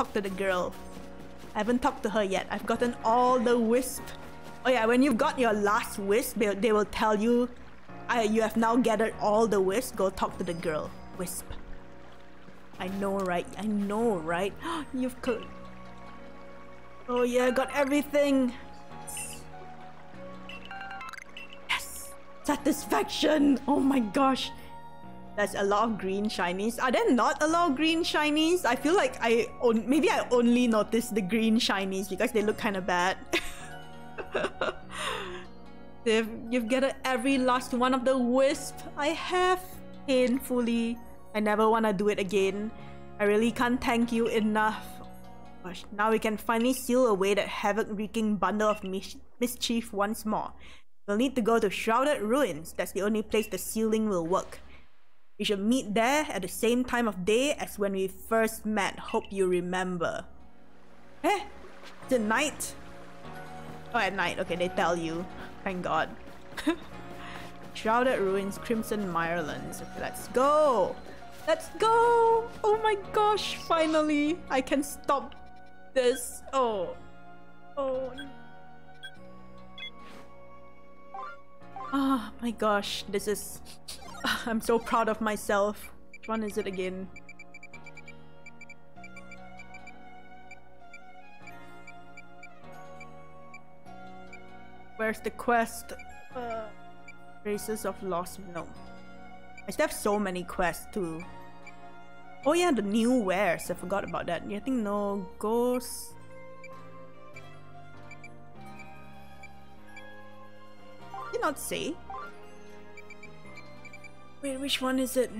talk to the girl. I haven't talked to her yet. I've gotten all the wisp. Oh yeah, when you've got your last wisp, they, they will tell you I, you have now gathered all the wisp. Go talk to the girl. Wisp. I know, right? I know, right? You've... Oh yeah, got everything. Yes! Satisfaction! Oh my gosh. There's a lot of green shinies. Are there not a lot of green shinies? I feel like I... Maybe I only noticed the green shinies because they look kind of bad. They've, you've gathered every last one of the wisp I have painfully. I never want to do it again. I really can't thank you enough. Gosh, now we can finally seal away that havoc-wreaking bundle of mis mischief once more. We'll need to go to Shrouded Ruins. That's the only place the sealing will work. We should meet there at the same time of day as when we first met. Hope you remember. Eh? The night? Oh, at night. Okay, they tell you. Thank God. Shrouded Ruins, Crimson Mirelands. Okay, let's go! Let's go! Oh my gosh, finally! I can stop this. Oh. Oh. Oh my gosh, this is... I'm so proud of myself. Which one is it again? Where's the quest? Uh, Traces of Lost No. I still have so many quests too. Oh yeah, the new wares. I forgot about that. I think no ghost. Did not say. Wait, which one is it?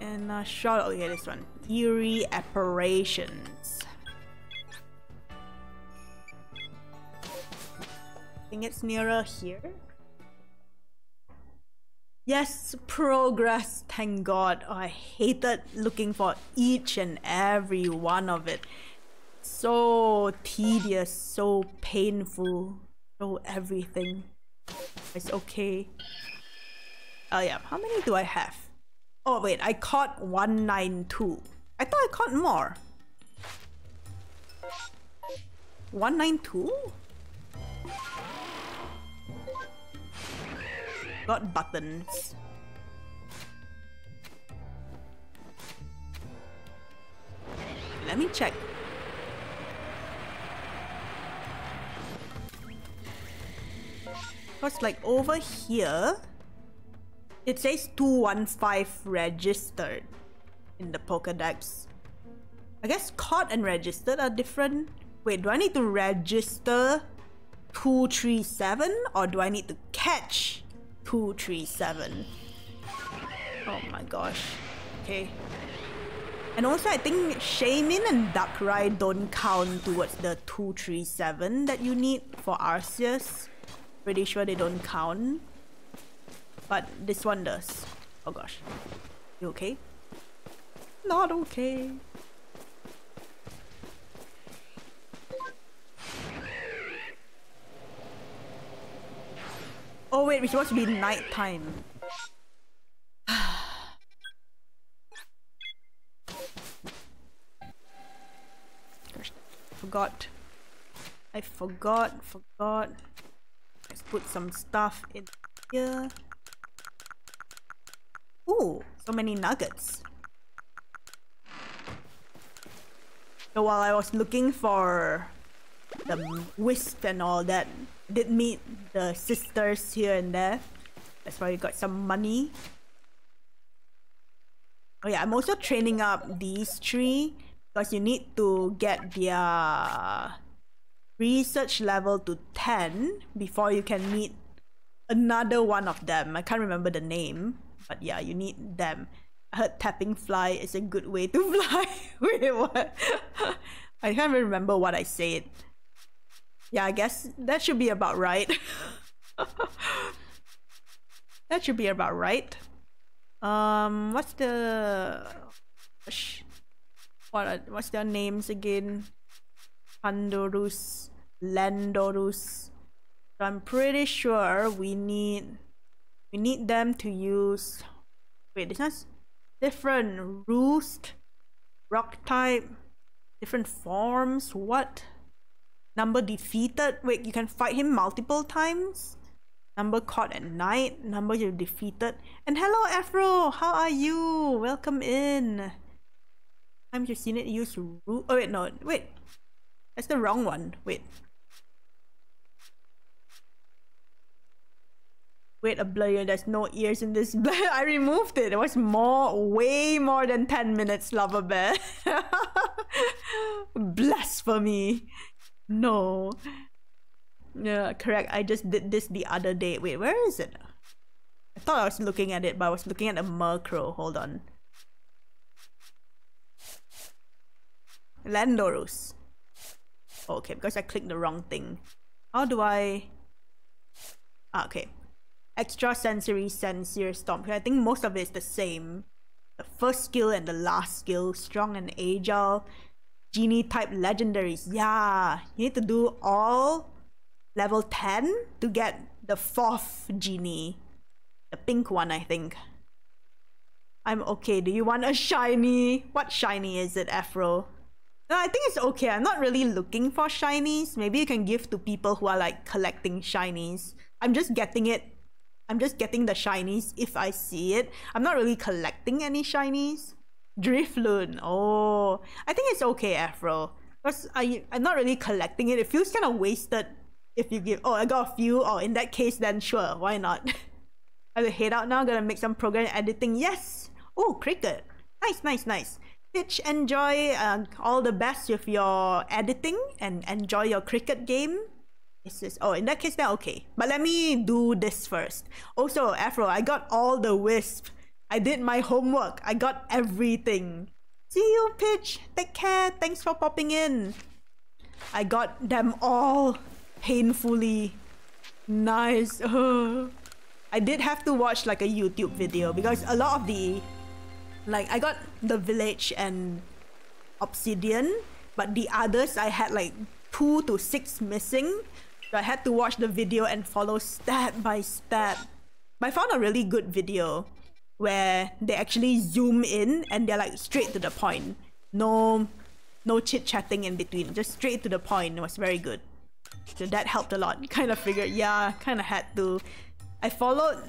And uh, shot. Oh yeah, this one. Eerie apparitions. I think it's nearer here. Yes, progress, thank god. Oh, I hated looking for each and every one of it. So tedious, so painful, so everything. It's okay. Oh yeah, how many do I have? Oh wait, I caught 192. I thought I caught more. 192? got buttons. Let me check. Cause like over here, it says 215 registered in the Pokedex. I guess caught and registered are different. Wait, do I need to register 237 or do I need to catch 237. Oh my gosh. Okay. And also I think Shaymin and Darkrai don't count towards the 237 that you need for Arceus. Pretty sure they don't count. But this one does. Oh gosh. You okay? Not okay. Oh wait, we're supposed to be nighttime. Gosh, forgot. I forgot, forgot. Let's put some stuff in here. Ooh, so many nuggets. So while I was looking for the wisp and all that, did meet the sisters here and there. That's why we got some money. Oh yeah, I'm also training up these three because you need to get their research level to 10 before you can meet another one of them. I can't remember the name, but yeah, you need them. I heard tapping fly is a good way to fly. Wait, what? I can't even remember what I said. Yeah, I guess that should be about right. that should be about right. Um, what's the... What are, what's their names again? Pandorus, Landorus. So I'm pretty sure we need... We need them to use... Wait, this one's different. Roost, Rock type, Different forms? What? Number defeated? Wait, you can fight him multiple times? Number caught at night? Number you defeated? And hello Afro! How are you? Welcome in! Times you've seen it use root. Oh wait, no, wait. That's the wrong one. Wait. Wait a blur, there's no ears in this blur. I removed it. It was more, way more than 10 minutes, Lover Bear. Blasphemy. No. Yeah, correct. I just did this the other day. Wait, where is it? I thought I was looking at it, but I was looking at a Murkrow. Hold on. Landorus. Okay, because I clicked the wrong thing. How do I... Ah, okay. Extra sensory sensory stomp. I think most of it is the same. The first skill and the last skill. Strong and agile. Genie type legendaries. Yeah, you need to do all level 10 to get the fourth genie. The pink one, I think. I'm okay. Do you want a shiny? What shiny is it, Afro? No, I think it's okay. I'm not really looking for shinies. Maybe you can give to people who are like collecting shinies. I'm just getting it. I'm just getting the shinies if I see it. I'm not really collecting any shinies. Drifloon. Oh, I think it's okay, Afro. Because I, I'm not really collecting it. It feels kind of wasted if you give. Oh, I got a few. Oh, in that case, then sure. Why not? I will head out now. Gonna make some program editing. Yes. Oh, cricket. Nice, nice, nice. Pitch, enjoy uh, all the best with your editing and enjoy your cricket game. Is this, oh, in that case, then okay. But let me do this first. Also, Afro, I got all the wisp. I did my homework. I got everything. See you, Pitch. Take care. Thanks for popping in. I got them all painfully. Nice. I did have to watch like a YouTube video because a lot of the like I got the village and obsidian, but the others I had like two to six missing. I had to watch the video and follow step by step. But I found a really good video where they actually zoom in and they're like straight to the point. No no chit chatting in between, just straight to the point. It was very good. So that helped a lot. Kind of figured, yeah, kind of had to. I followed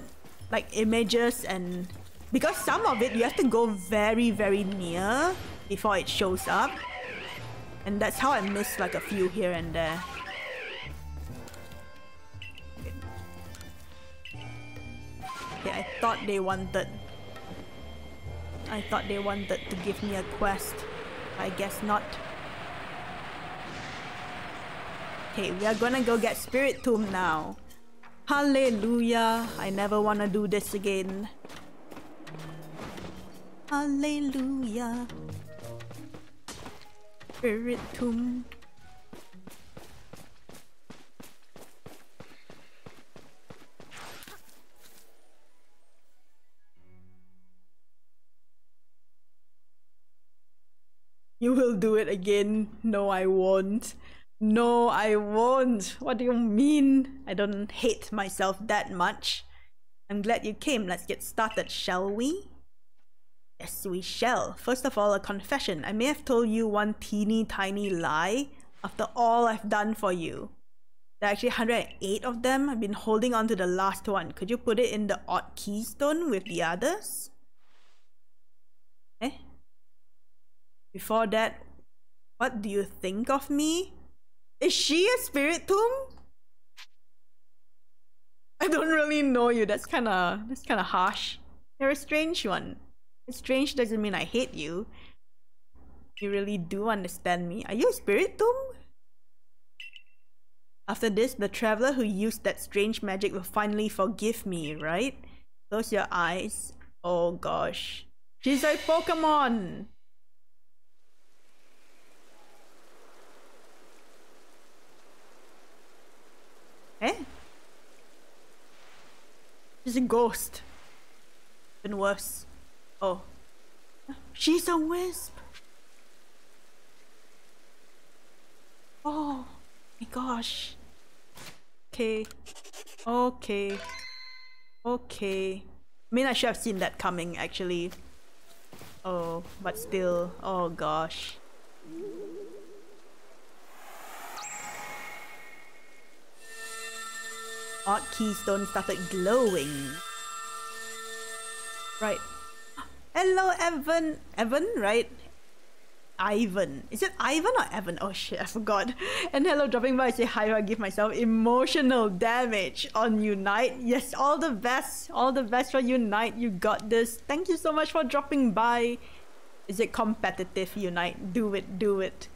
like images and because some of it you have to go very very near before it shows up and that's how I missed like a few here and there okay I thought they wanted I thought they wanted to give me a quest. I guess not. Okay we are gonna go get Spiritomb now. Hallelujah. I never wanna do this again. Hallelujah. Spiritomb. You will do it again. No, I won't. No, I won't. What do you mean? I don't hate myself that much. I'm glad you came. Let's get started, shall we? Yes, we shall. First of all, a confession. I may have told you one teeny tiny lie after all I've done for you. There are actually 108 of them. I've been holding on to the last one. Could you put it in the odd keystone with the others? Eh? Before that, what do you think of me? Is she a Spiritomb? I don't really know you. That's kind of that's kind of harsh. You're a strange one. Strange doesn't mean I hate you. You really do understand me. Are you a Spiritomb? After this, the traveler who used that strange magic will finally forgive me, right? Close your eyes. Oh gosh. She's a Pokemon! Eh? She's a ghost. Been worse. Oh. She's a wisp. Oh my gosh. Okay. Okay. Okay. I mean, I should have seen that coming, actually. Oh, but still. Oh gosh. Odd keystone started glowing. Right. Hello, Evan. Evan, right? Ivan. Is it Ivan or Evan? Oh shit, I forgot. And hello, dropping by. I Say hi. I give myself emotional damage on Unite. Yes, all the best. All the best for Unite. You got this. Thank you so much for dropping by. Is it competitive Unite? Do it, do it.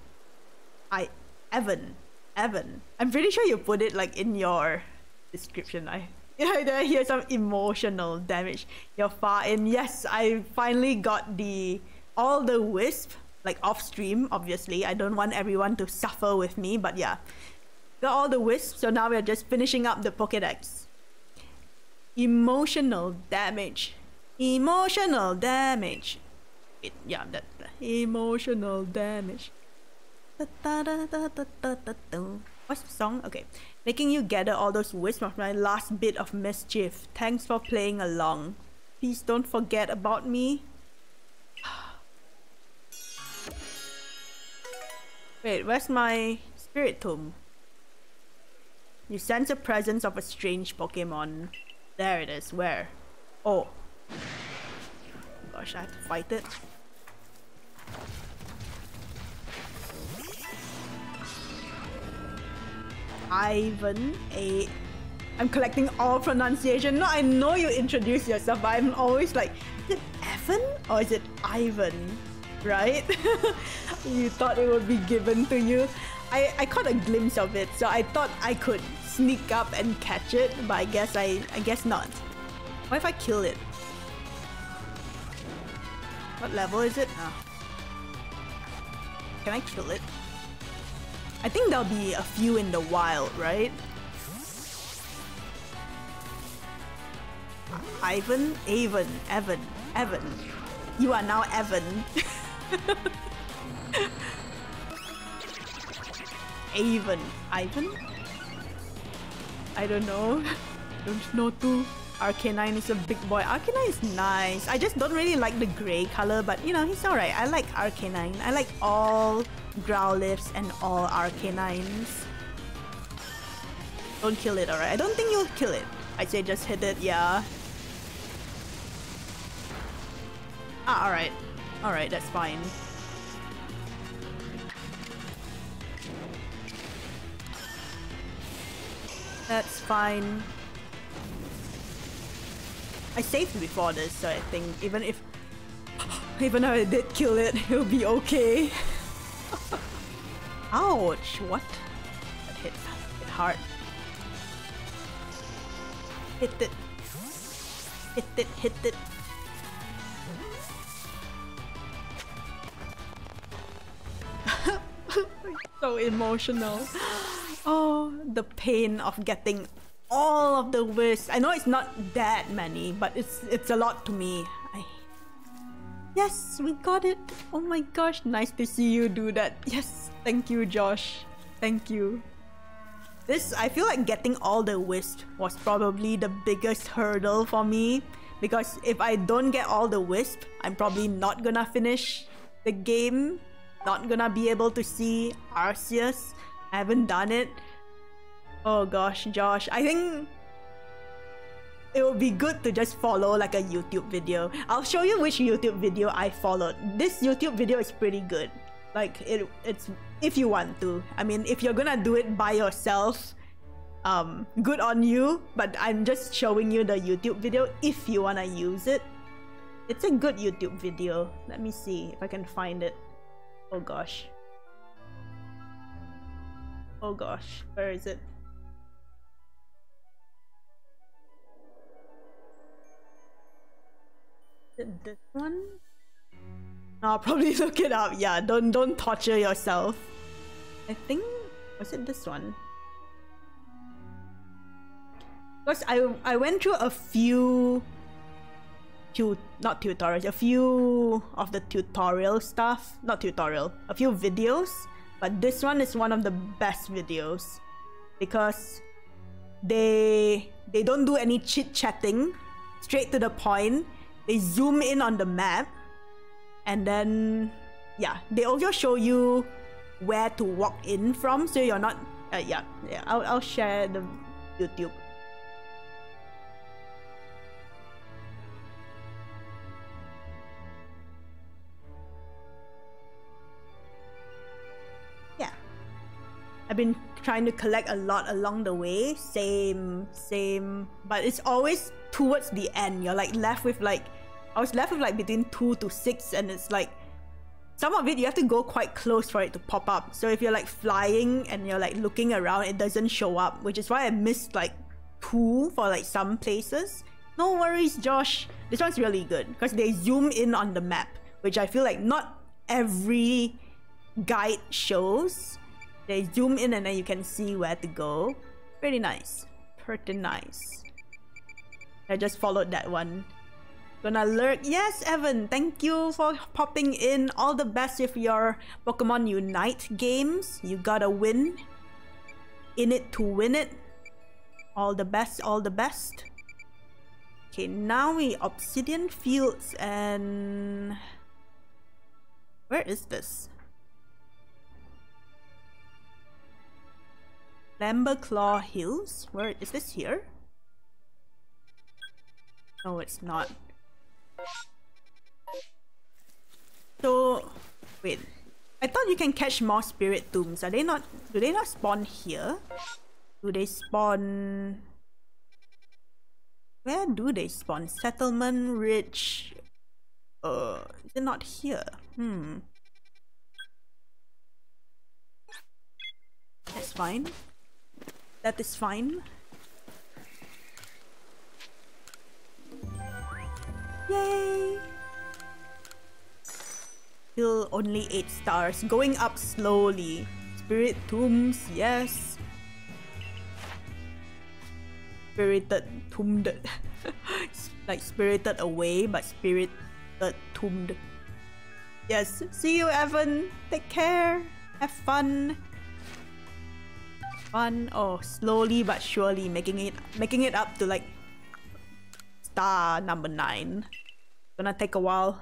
I, Evan. Evan. I'm pretty sure you put it like in your description. I yeah, hear some emotional damage. You're far in. Yes, I finally got the all the wisp like off stream, obviously. I don't want everyone to suffer with me, but yeah. Got all the wisps, so now we're just finishing up the Pokedex. Emotional damage. Emotional damage. It, yeah, that, that emotional damage. What's the song? Okay. Making you gather all those wisps of my last bit of mischief. Thanks for playing along. Please don't forget about me. Wait, where's my Spiritomb? You sense the presence of a strange Pokemon. There it is. Where? Oh. Gosh, I have to fight it. Ivan A. I'm collecting all pronunciation. No, I know you introduce yourself, but I'm always like, is it Evan or is it Ivan? right? you thought it would be given to you. I, I caught a glimpse of it, so I thought I could sneak up and catch it, but I guess I I guess not. What if I kill it? What level is it? Oh. Can I kill it? I think there'll be a few in the wild, right? Ivan, Avon, Evan, Evan. You are now Evan. Avon. Ivan? I don't know. don't know too. Arcanine is a big boy. Arcanine is nice. I just don't really like the gray color, but you know, he's alright. I like Arcanine. I like all Growlithes and all Arcanines. Don't kill it, alright? I don't think you'll kill it. I'd say just hit it, yeah. Ah, alright. Alright, that's fine. That's fine. I saved before this, so I think even if even though I did kill it, it'll be okay. Ouch! What? That hit, hit hard. Hit it. Hit it, hit it. so emotional. Oh, the pain of getting all of the wisps. I know it's not that many, but it's it's a lot to me. I... Yes, we got it. Oh my gosh, nice to see you do that. Yes, thank you, Josh. Thank you. This, I feel like getting all the wisps was probably the biggest hurdle for me. Because if I don't get all the wisp, I'm probably not gonna finish the game not gonna be able to see Arceus. I haven't done it. Oh gosh, Josh. I think it would be good to just follow like a YouTube video. I'll show you which YouTube video I followed. This YouTube video is pretty good. Like it it's if you want to. I mean if you're gonna do it by yourself, um good on you. But I'm just showing you the YouTube video if you wanna use it. It's a good YouTube video. Let me see if I can find it. Oh gosh. Oh gosh, where is it? This one? No, I'll probably look it up. Yeah, don't don't torture yourself. I think was it this one? Because I I went through a few tu not tutorials, a few of the tutorial stuff, not tutorial, a few videos, but this one is one of the best videos because they they don't do any chit chatting, straight to the point they zoom in on the map and then yeah they also show you where to walk in from so you're not uh, yeah, yeah I'll, I'll share the youtube. Yeah. I've been trying to collect a lot along the way same same but it's always towards the end. You're like left with like I was left with like between two to six and it's like, some of it you have to go quite close for it to pop up. So if you're like flying and you're like looking around, it doesn't show up, which is why I missed like two for like some places. No worries, Josh. This one's really good because they zoom in on the map, which I feel like not every guide shows. They zoom in and then you can see where to go. Pretty nice. Pretty nice. I just followed that one. Gonna lurk. Yes, Evan, thank you for popping in. All the best with your Pokemon Unite games. You gotta win. In it to win it. All the best, all the best. Okay, now we Obsidian Fields and... Where is this? Lamber Claw Hills? Where is this here? No, it's not. Wait. I thought you can catch more Spiritombs. Are they not? Do they not spawn here? Do they spawn? Where do they spawn? Settlement Ridge. Uh, it not here? Hmm. That's fine. That is fine. Yay! Still only 8 stars. Going up slowly. Spirit Tombs, yes. Spirited Tombed. like spirited away, but spirited tombed. Yes, see you Evan. Take care. Have fun. Fun. Oh, slowly but surely making it making it up to like star number nine. Gonna take a while.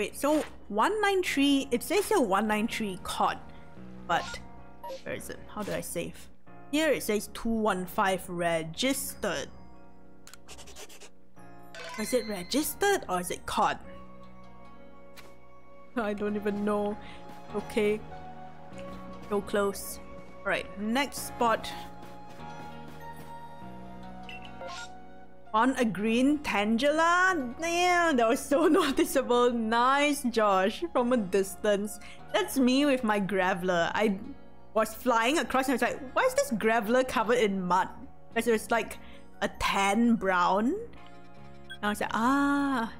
Wait, so 193, it says here 193 caught, but where is it? How do I save? Here it says 215 registered. Is it registered or is it caught? I don't even know. Okay. So close. Alright, next spot. On a green Tangela? Yeah, that was so noticeable. Nice, Josh. From a distance. That's me with my Graveler. I was flying across and I was like, why is this Graveler covered in mud? Because it was like a tan brown. And I was like, ah.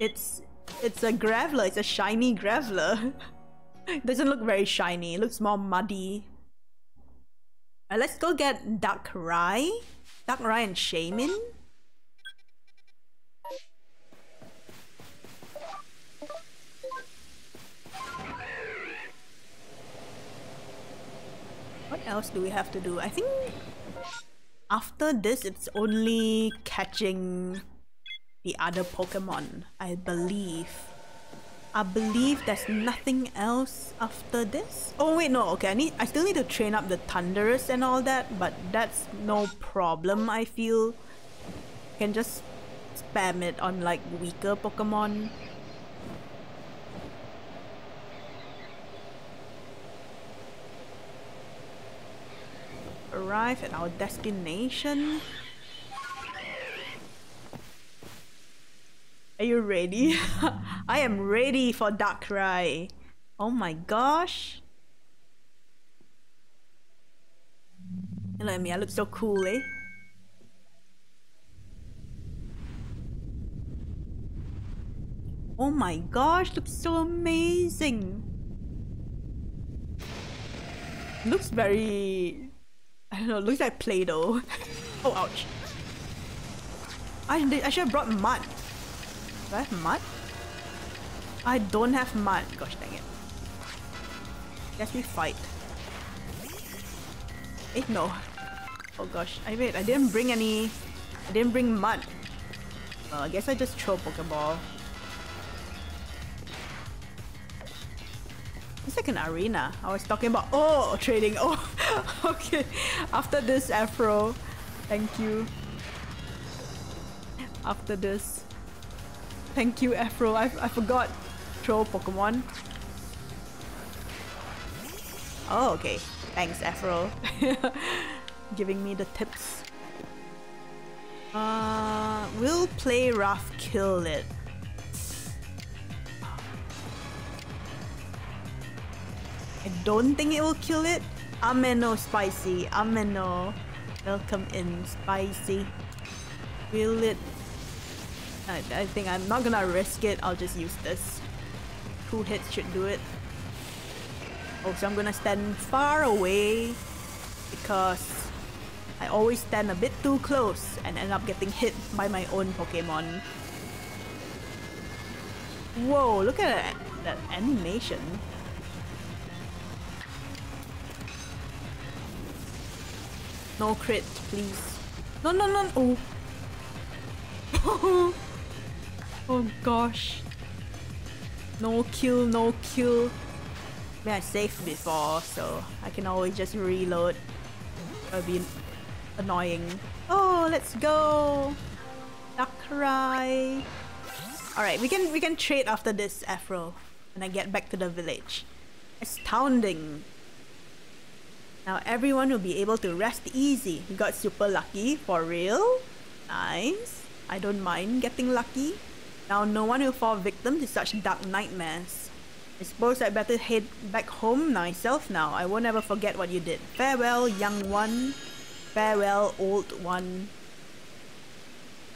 It's it's a Graveler. It's a shiny Graveler. Doesn't look very shiny. It looks more muddy. Right, let's go get Darkrai. Darkrai Ryan Shaymin? What else do we have to do? I think after this, it's only catching the other Pokemon, I believe. I believe there's nothing else after this. Oh wait, no, okay, I need I still need to train up the Thundurus and all that, but that's no problem, I feel. Can just spam it on like weaker Pokemon. Arrive at our destination. Are you ready? I am ready for Darkrai. Oh my gosh. Look me, I look so cool, eh? Oh my gosh, looks so amazing. Looks very... I don't know, looks like Play-Doh. oh, ouch. I, I should have brought mud. Do I have mud? I don't have mud. Gosh dang it. Let me fight. Eh, no. Oh gosh. I wait, I didn't bring any... I didn't bring mud. Well, I guess I just throw Pokeball. It's like an arena. I was talking about oh trading. Oh, okay. After this, Afro, thank you. After this, thank you, Afro. I I forgot. Troll Pokemon. Oh, okay. Thanks, Afro. Giving me the tips. Uh, will play rough kill it? I don't think it will kill it. Ameno spicy. Ameno. Welcome in spicy. Will it? I, I think I'm not gonna risk it. I'll just use this. Two hits should do it. Oh, so I'm gonna stand far away because I always stand a bit too close and end up getting hit by my own Pokemon. Whoa, look at that, that animation. No crit, please. No, no, no. Oh. oh gosh. No kill, no kill. I mean, I saved before, so I can always just reload. It'll be annoying. Oh, let's go! Darkrai! Alright, we can we can trade after this Afro when I get back to the village. Astounding! Now everyone will be able to rest easy. We got super lucky, for real? Nice. I don't mind getting lucky. Now no one will fall victim to such dark nightmares. I suppose I'd better head back home myself now. I won't ever forget what you did. Farewell, young one. Farewell, old one.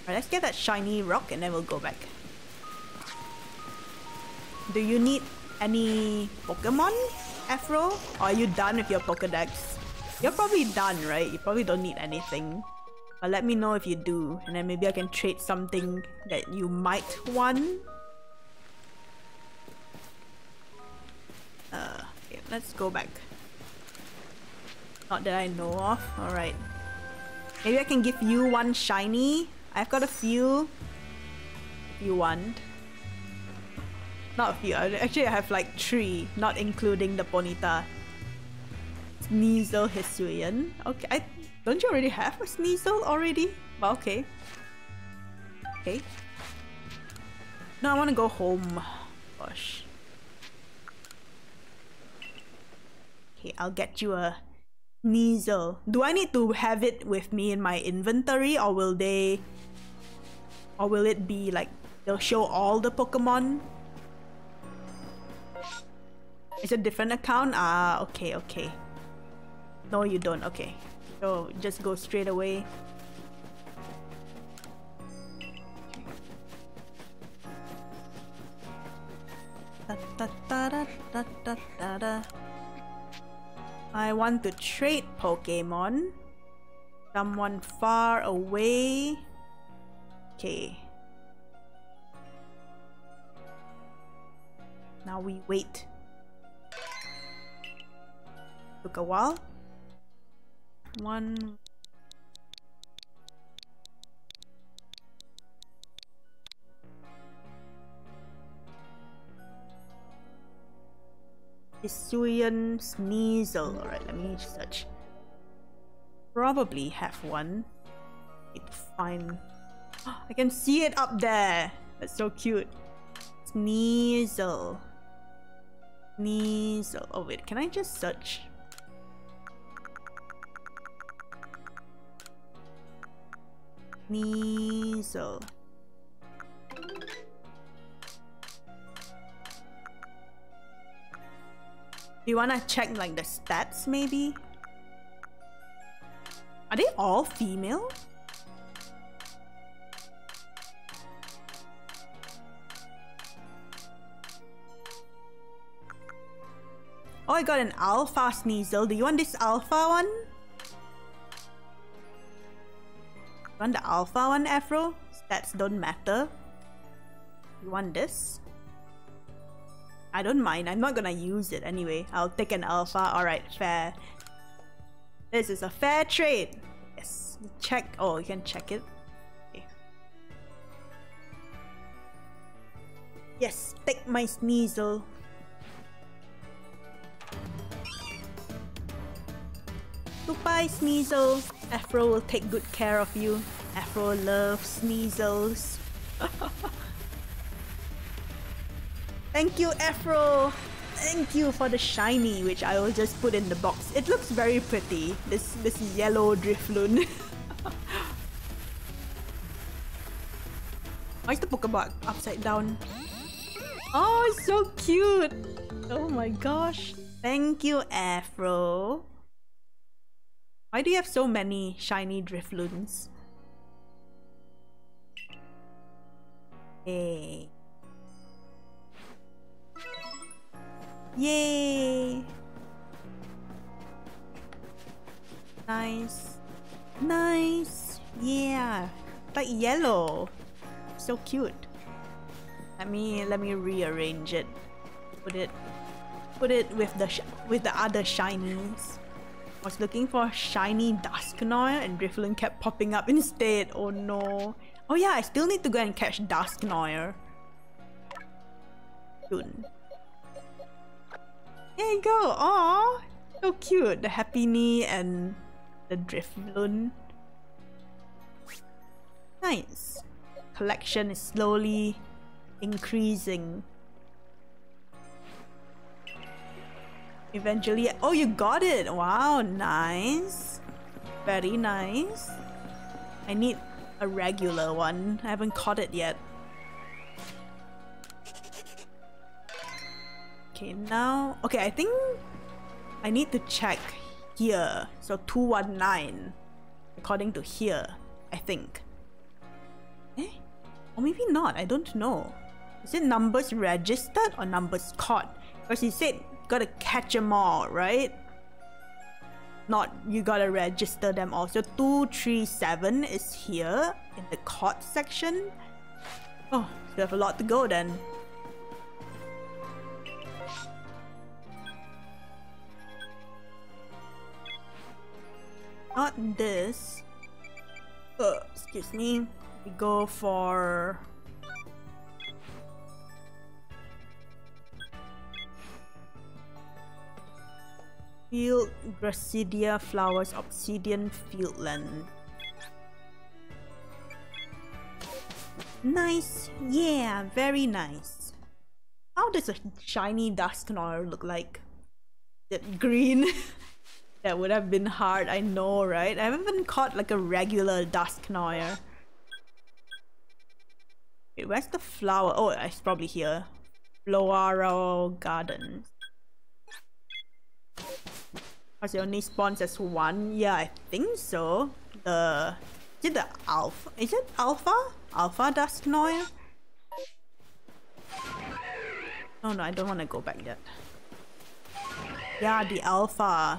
Alright, let's get that shiny rock and then we'll go back. Do you need any Pokemon, Afro? Or are you done with your Pokedex? You're probably done, right? You probably don't need anything. But let me know if you do, and then maybe I can trade something that you might want. Uh, okay, let's go back. Not that I know of. Alright. Maybe I can give you one shiny. I've got a few. If you want. Not a few. Actually, I have like three, not including the Ponyta. Sneasel Hisuian. Okay, I don't you already have a Sneasel already? Well, okay. Okay. No, I want to go home. Gosh. Okay, I'll get you a Sneasel. Do I need to have it with me in my inventory or will they... Or will it be like... They'll show all the Pokemon? It's a different account? Ah, okay, okay. No, you don't. Okay. So, just go straight away. I want to trade Pokemon. Someone far away. Okay. Now we wait. Took a while. One Hisuian Sneasel. Alright, let me search. Probably have one. It's fine. I can see it up there. That's so cute. Sneasel. Sneasel. Oh wait, can I just search? Sneasel. Do you wanna check like the stats maybe? Are they all female? Oh, I got an alpha Sneasel. Do you want this alpha one? Want the alpha one, Afro? Stats don't matter. You want this? I don't mind. I'm not gonna use it anyway. I'll take an alpha. Alright, fair. This is a fair trade. Yes. Check. Oh, you can check it. Okay. Yes, take my Sneasel. Goodbye, Sneasel. Afro will take good care of you. Afro loves Sneasels. Thank you, Afro. Thank you for the shiny, which I will just put in the box. It looks very pretty. This this yellow Drifloon. Why is the Pokeball upside down? Oh, it's so cute. Oh my gosh. Thank you, Afro. Why do you have so many shiny Drifloons? Hey. Yay! Nice. Nice! Yeah! Like yellow. So cute. Let me let me rearrange it. Put it put it with the with the other shinies. I was looking for shiny Dusknoir and Drifloon kept popping up instead. Oh no. Oh yeah, I still need to go and catch Dusknoir. Soon. There you go. Aw, so cute. The Happiny and the Drifloon. Nice. Collection is slowly increasing. Eventually, oh, you got it. Wow, nice. Very nice. I need a regular one. I haven't caught it yet. Okay, now... Okay, I think I need to check here. So 219. According to here, I think. Eh? Or maybe not, I don't know. Is it numbers registered or numbers caught? Because he said gotta catch them all, right? Not you gotta register them all. So 237 is here in the caught section. Oh, we have a lot to go then. Not this. Uh, excuse me. We go for Field Gracidea Flowers Obsidian Fieldland. Nice! Yeah, very nice. How does a shiny Dusknoir look like? It green? that would have been hard, I know, right? I haven't caught like a regular Dusknoir. Wait, where's the flower? Oh, it's probably here. Floaro Gardens. Because it only spawns as one? Yeah, I think so. The... Is it the alpha? Is it alpha? Alpha Dusknoir? No, no, I don't want to go back yet. Yeah, the alpha. I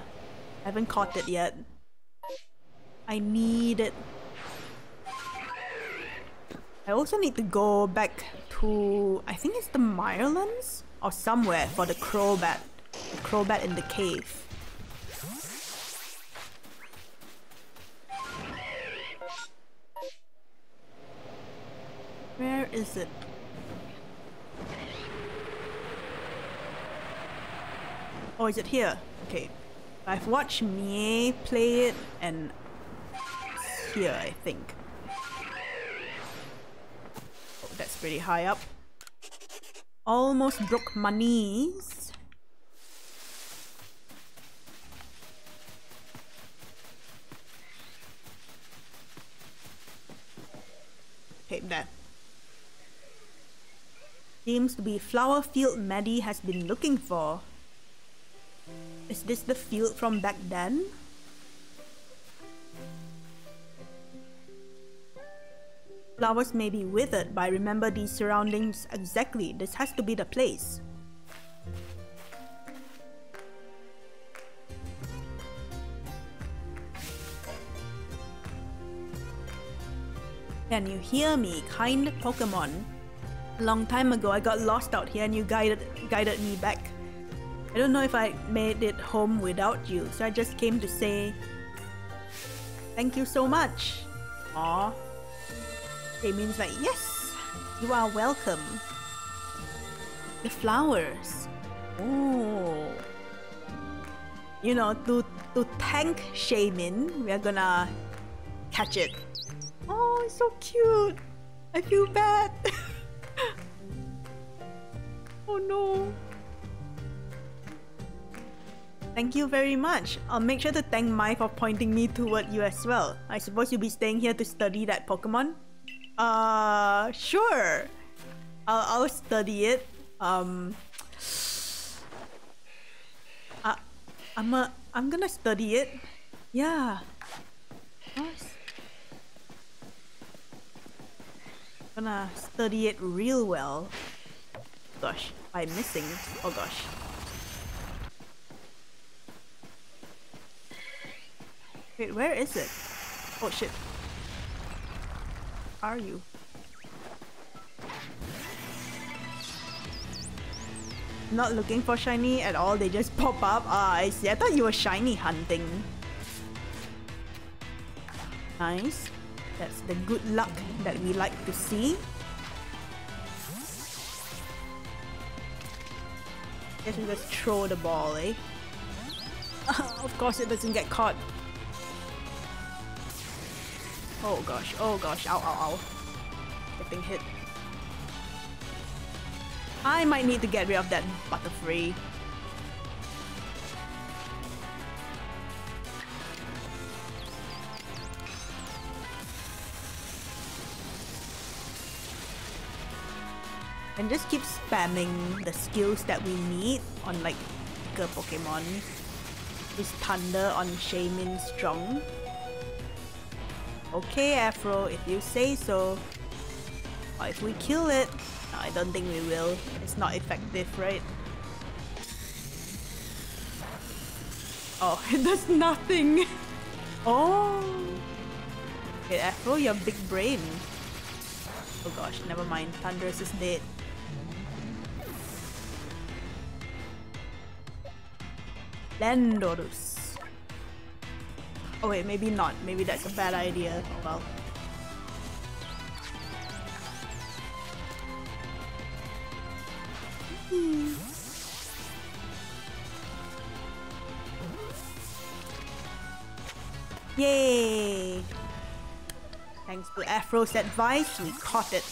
haven't caught it yet. I need it. I also need to go back to... I think it's the Mirelands? Or somewhere for the Crobat. The Crobat in the cave. Where is it? Oh, is it here? Okay. I've watched Mie play it and here, I think. Oh, that's pretty high up. Almost broke my knees. Okay, there. Seems to be flower field Maddie has been looking for. Is this the field from back then? Flowers may be withered, but I remember these surroundings exactly. This has to be the place. Can you hear me, kind Pokemon? A long time ago, I got lost out here and you guided, guided me back. I don't know if I made it home without you, so I just came to say thank you so much. Aw. It means like, yes, you are welcome. The flowers. Oh. You know, to to tank Shaymin, we are gonna catch it. Oh, it's so cute. I feel bad. no. Thank you very much. I'll make sure to thank Mai for pointing me toward you as well. I suppose you'll be staying here to study that Pokemon? Uh, sure. I'll, I'll study it. Um, I, I'm a, I'm gonna study it. Yeah. Nice. Gonna study it real well. Gosh, by missing. Oh gosh. Wait, where is it? Oh shit. Are you? Not looking for shiny at all, they just pop up. Ah, I see. I thought you were shiny hunting. Nice. That's the good luck that we like to see. Guess we just throw the ball, eh? of course it doesn't get caught. Oh gosh, oh gosh, ow ow ow. Getting hit. I might need to get rid of that Butterfree. And just keep spamming the skills that we need on like bigger Pokemon. This Thunder on Shaymin Strong. Okay, Afro, if you say so. Or if we kill it, no, I don't think we will. It's not effective, right? Oh, it does nothing. Oh. Okay, Afro, your big brain. Oh gosh, never mind. Thundurus is dead. Landorus. Oh wait, maybe not. Maybe that's a bad idea. Well. Hmm. Yay! Thanks to Afro's advice, we caught it.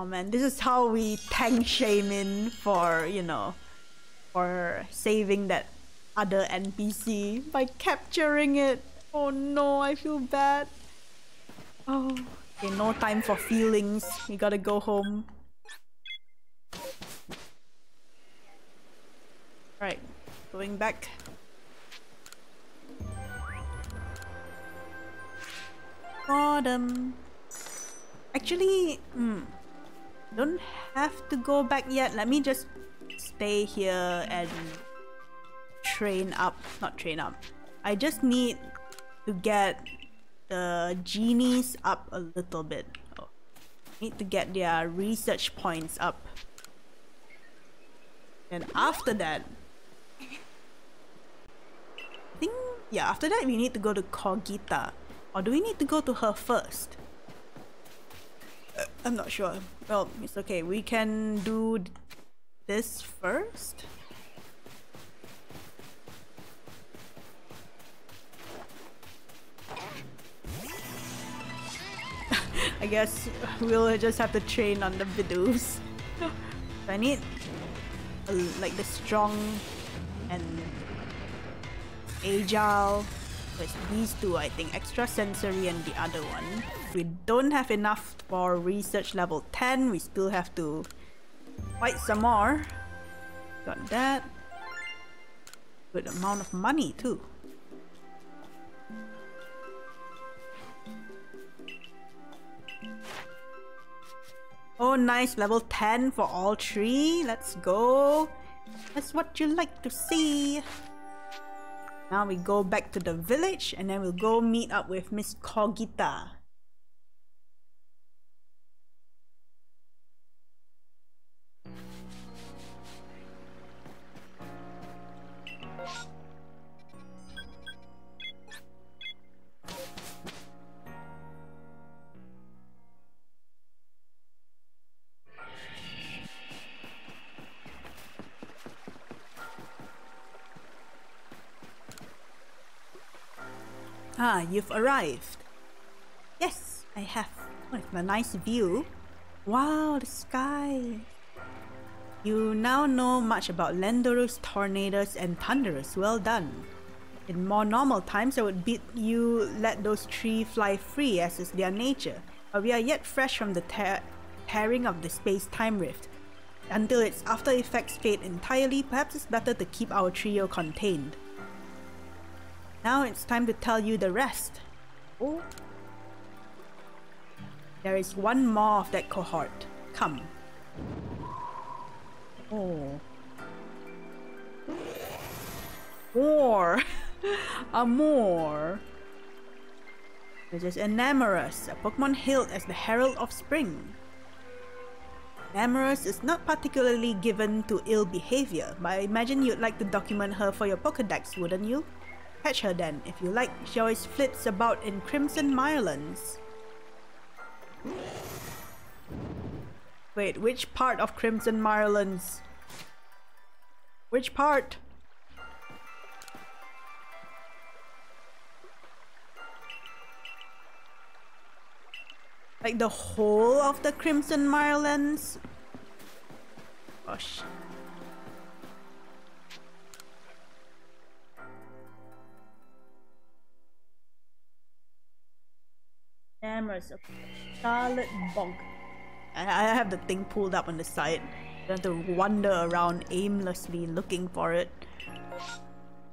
Oh man, this is how we tank Shaymin for, you know, for saving that other NPC by capturing it. Oh no, I feel bad. Oh, okay, no time for feelings. We gotta go home. Right, going back. Bottom. Actually, hmm, don't have to go back yet. Let me just stay here and train up. Not train up. I just need to get the genies up a little bit. Oh. Need to get their research points up. And after that, I think, yeah, after that we need to go to Cogita. Or do we need to go to her first? Uh, I'm not sure. Well, it's okay. We can do this first. I guess we'll just have to train on the Bidoof. so I need a, like the strong and agile. There's these two, I think. Extrasensory and the other one. We don't have enough for research level 10. We still have to fight some more. Got that. Good amount of money too. Oh, nice. Level 10 for all three. Let's go. That's what you like to see. Now we go back to the village and then we'll go meet up with Miss Cogita. Ah, you've arrived. Yes, I have. What a nice view. Wow, the sky. You now know much about Landorus, Tornadus, and Thundurus. Well done. In more normal times, I would bid you let those three fly free as is their nature. But we are yet fresh from the tearing of the space-time rift. Until its after effects fade entirely, perhaps it's better to keep our trio contained. Now it's time to tell you the rest. Oh. There is one more of that cohort. Come. Oh. More. a more. This is Enamorus, a Pokemon hailed as the Herald of Spring. Enamorus is not particularly given to ill behavior, but I imagine you'd like to document her for your Pokedex, wouldn't you? Catch her then, if you like. She always flits about in Crimson Mirelands. Wait, which part of Crimson Mirelands? Which part? Like the whole of the Crimson Mirelands? Gosh. Oh, Cameras of Scarlet Bog. I have the thing pulled up on the side. I have to wander around aimlessly looking for it.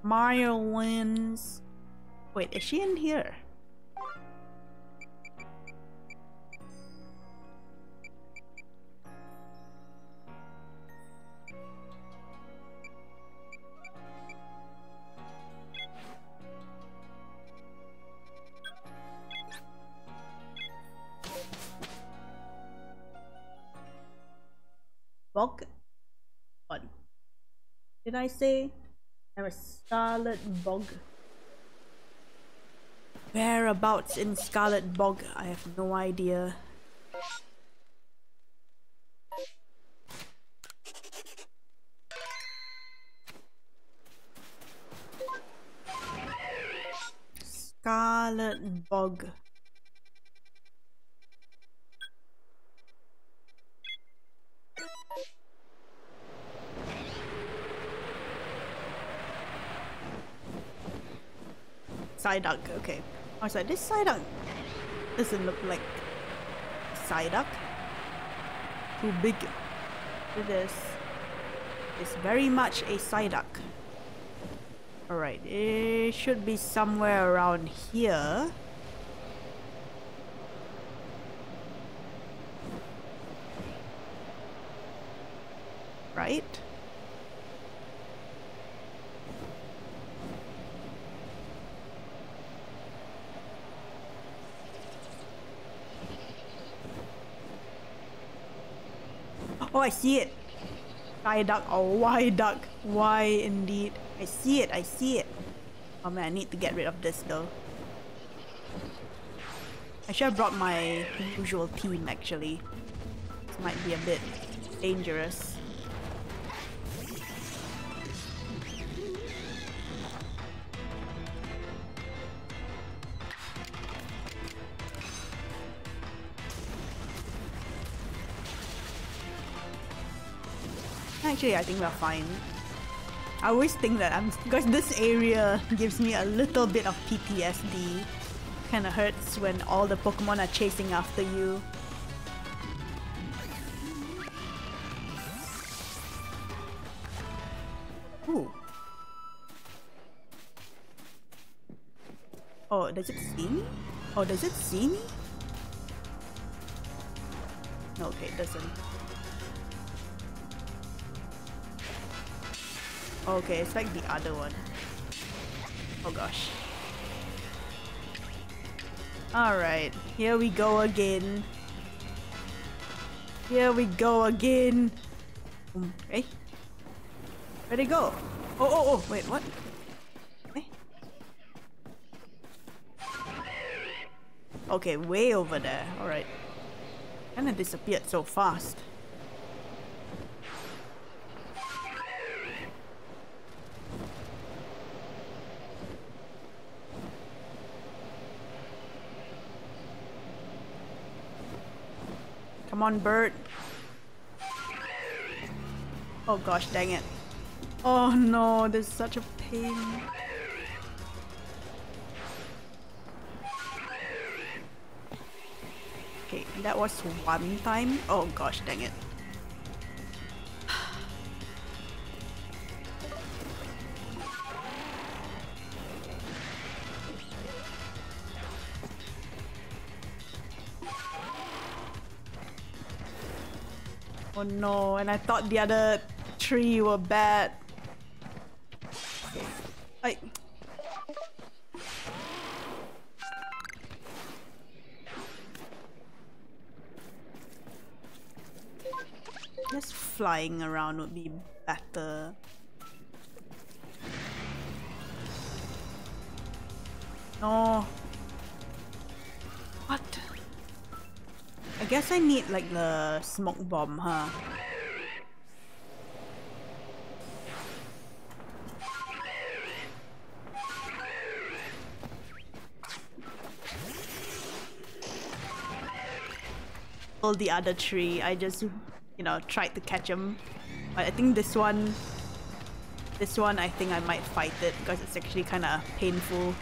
Mario wins. Wait, is she in here? I say? I'm a Scarlet Bog. Whereabouts in Scarlet Bog? I have no idea. Scarlet Bog. Psyduck, okay. Oh, Was like, this Psyduck doesn't look like Psyduck. Too big. It is. It's very much a Psyduck. Alright, it should be somewhere around here. Right? Oh, I see it. Psyduck or oh, Wyduck. Why indeed. I see it. I see it. Oh man, I need to get rid of this though. I should have brought my usual team actually. This might be a bit dangerous. Actually, I think we're fine. I always think that I'm because this area gives me a little bit of PTSD. Kinda hurts when all the Pokemon are chasing after you. Ooh. Oh, does it see me? Oh, does it see me? Okay, it doesn't. Okay, it's like the other one. Oh gosh. Alright, here we go again. Here we go again. Okay. Where'd go? Oh, oh, oh, wait, what? Okay. Okay, way over there. Alright. Kinda disappeared so fast. Come on, bird. Oh gosh, dang it. Oh no, this is such a pain. Okay, that was one time. Oh gosh, dang it. No, and I thought the other three were bad. I... Just flying around would be better. No. What? I guess I need like the smoke bomb, huh? All the other three, I just, you know, tried to catch them. But I think this one, this one, I think I might fight it because it's actually kind of painful.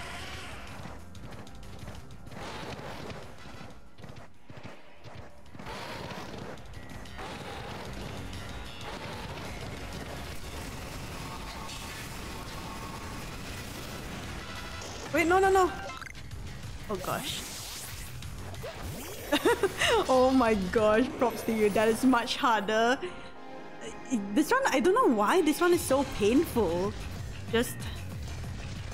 No, no. Oh gosh. oh my gosh, props to you. That is much harder. This one, I don't know why this one is so painful. Just,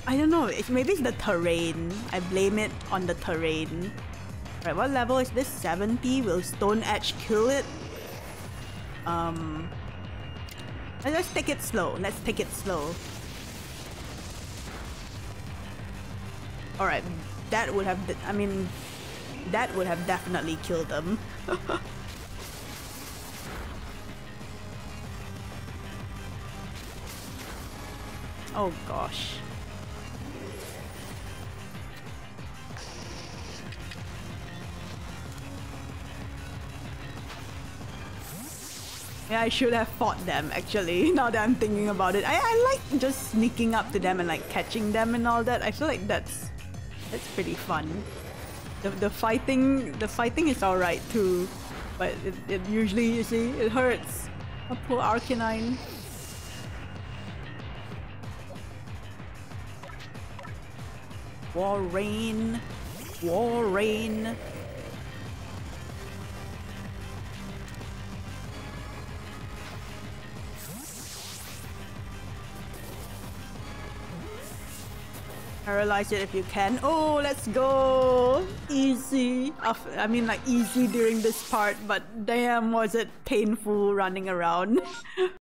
I don't know. It's, maybe it's the terrain. I blame it on the terrain. Right, what level is this? 70? Will Stone Edge kill it? Um, let's take it slow. Let's take it slow. Alright, that would have, I mean, that would have definitely killed them. oh gosh. Yeah, I should have fought them actually, now that I'm thinking about it. I, I like just sneaking up to them and like catching them and all that. I feel like that's that's pretty fun. The, the fighting the fighting is alright too, but it, it usually you see it hurts. A poor Arcanine. War rain. War Rain. Paralyze it if you can. Oh, let's go! Easy. I mean like easy during this part, but damn was it painful running around.